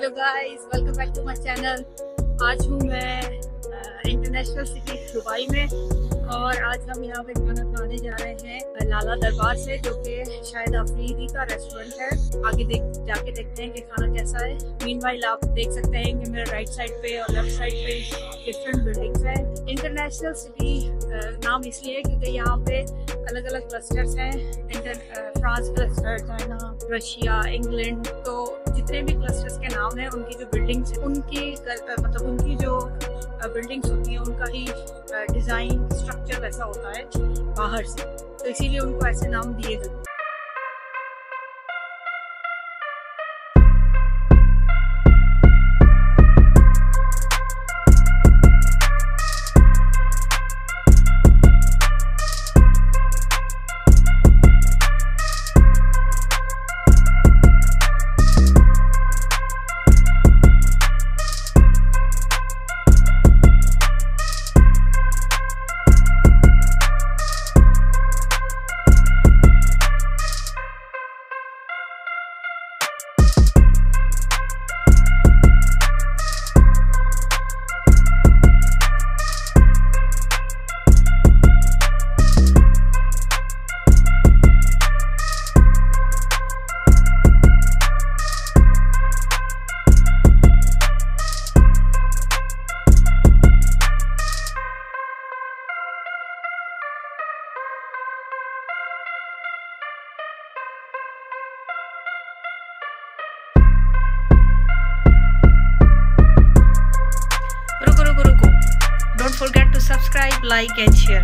Hello guys welcome back to my channel आज हूँ मैं इंटरनेशनल सिटी दुबई में और आज हम यहाँ पे खाना खाने जा रहे हैं लाला दरबार से, जो कि शायद अफरीदी का रेस्टोरेंट है। आगे देख, जाके देखते हैं कि खाना कैसा है। मीन वाइल आप देख सकते हैं कि मेरे राइट साइड पे और लेफ़्ट साइड पे डिफरेंट बिल्डिंग्स हैं। इंटरनेशनल सिटी नाम इसलिए क्योंकि यहाँ पे अलग अलग क्लस्टर्स हैं France cluster China Russia England तो जितने भी क्लस्टर्स के नाम हैं, उनकी जो बिल्डिंग्स उनके मतलब उनकी जो बिल्डिंग्स होती हैं, उनका ही डिज़ाइन स्ट्रक्चर वैसा होता है बाहर से। तो इसीलिए उनको ऐसे नाम दिए जाते forget subscribe, like and share.